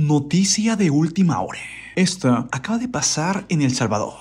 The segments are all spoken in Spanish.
Noticia de última hora. Esto acaba de pasar en El Salvador.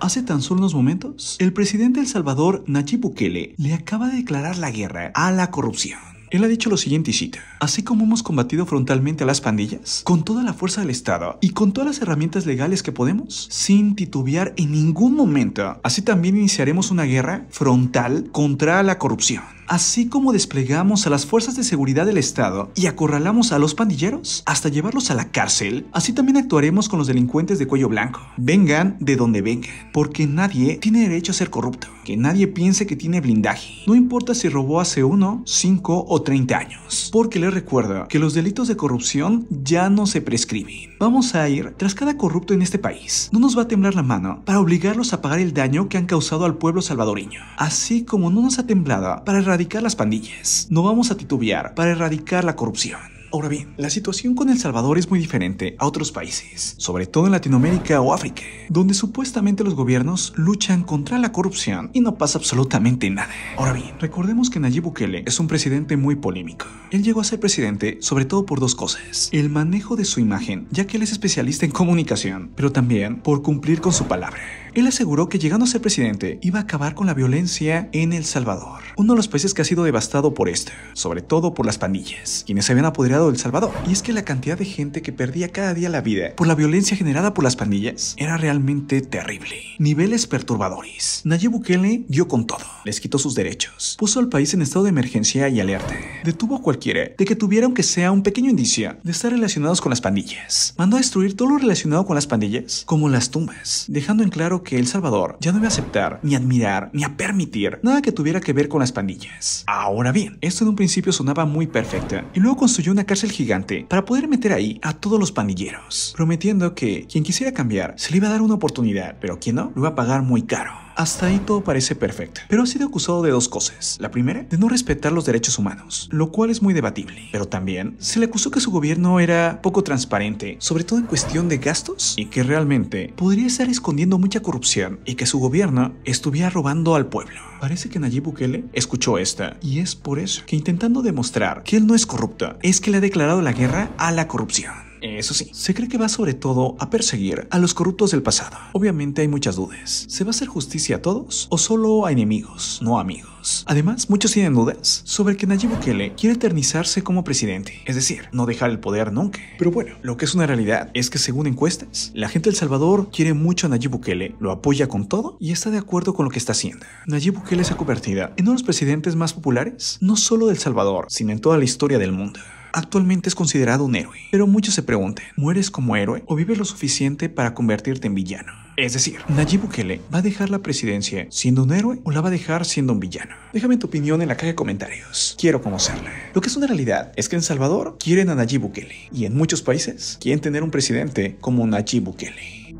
Hace tan solo unos momentos, el presidente de El Salvador, Nayib Bukele, le acaba de declarar la guerra a la corrupción. Él ha dicho lo siguiente y cita, así como hemos combatido frontalmente a las pandillas, con toda la fuerza del Estado y con todas las herramientas legales que podemos, sin titubear en ningún momento, así también iniciaremos una guerra frontal contra la corrupción así como desplegamos a las fuerzas de seguridad del Estado y acorralamos a los pandilleros hasta llevarlos a la cárcel, así también actuaremos con los delincuentes de cuello blanco. Vengan de donde vengan, porque nadie tiene derecho a ser corrupto, que nadie piense que tiene blindaje, no importa si robó hace uno, cinco o 30 años, porque les recuerdo que los delitos de corrupción ya no se prescriben. Vamos a ir tras cada corrupto en este país. No nos va a temblar la mano para obligarlos a pagar el daño que han causado al pueblo salvadoreño, así como no nos ha temblado para erradicar las pandillas. No vamos a titubear para erradicar la corrupción. Ahora bien, la situación con El Salvador es muy diferente a otros países, sobre todo en Latinoamérica o África, donde supuestamente los gobiernos luchan contra la corrupción y no pasa absolutamente nada. Ahora bien, recordemos que Nayib Bukele es un presidente muy polémico. Él llegó a ser presidente sobre todo por dos cosas, el manejo de su imagen, ya que él es especialista en comunicación, pero también por cumplir con su palabra. Él aseguró que llegando a ser presidente iba a acabar con la violencia en El Salvador, uno de los países que ha sido devastado por esto, sobre todo por las pandillas, quienes se habían apoderado de El Salvador. Y es que la cantidad de gente que perdía cada día la vida por la violencia generada por las pandillas era realmente terrible. Niveles perturbadores. Nayib Bukele dio con todo, les quitó sus derechos, puso al país en estado de emergencia y alerta, detuvo a cualquiera de que tuviera aunque sea un pequeño indicio de estar relacionados con las pandillas, mandó a destruir todo lo relacionado con las pandillas, como las tumbas, dejando en claro que El Salvador ya no iba a aceptar, ni admirar, ni a permitir nada que tuviera que ver con las pandillas. Ahora bien, esto en un principio sonaba muy perfecto, y luego construyó una cárcel gigante para poder meter ahí a todos los pandilleros, prometiendo que quien quisiera cambiar se le iba a dar una oportunidad, pero quien no, lo iba a pagar muy caro. Hasta ahí todo parece perfecto, pero ha sido acusado de dos cosas. La primera, de no respetar los derechos humanos, lo cual es muy debatible, pero también se le acusó que su gobierno era poco transparente, sobre todo en cuestión de gastos, y que realmente podría estar escondiendo mucha corrupción y que su gobierno estuviera robando al pueblo. Parece que Nayib Bukele escuchó esta, y es por eso que intentando demostrar que él no es corrupto, es que le ha declarado la guerra a la corrupción. Eso sí, se cree que va sobre todo a perseguir a los corruptos del pasado. Obviamente hay muchas dudas. ¿Se va a hacer justicia a todos o solo a enemigos, no amigos? Además, muchos tienen dudas sobre que Nayib Bukele quiere eternizarse como presidente, es decir, no dejar el poder nunca. Pero bueno, lo que es una realidad es que según encuestas, la gente del Salvador quiere mucho a Nayib Bukele, lo apoya con todo y está de acuerdo con lo que está haciendo. Nayib Bukele se ha convertido en uno de los presidentes más populares, no solo del Salvador, sino en toda la historia del mundo. Actualmente es considerado un héroe, pero muchos se preguntan, ¿mueres como héroe o vives lo suficiente para convertirte en villano? Es decir, Nayib Bukele va a dejar la presidencia siendo un héroe o la va a dejar siendo un villano. Déjame tu opinión en la caja de comentarios. Quiero conocerla. Lo que es una realidad es que en Salvador quieren a Nayib Bukele y en muchos países quieren tener un presidente como Nayib Bukele.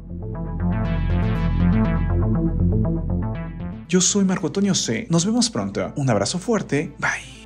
Yo soy Marco Antonio C. Nos vemos pronto. Un abrazo fuerte. Bye.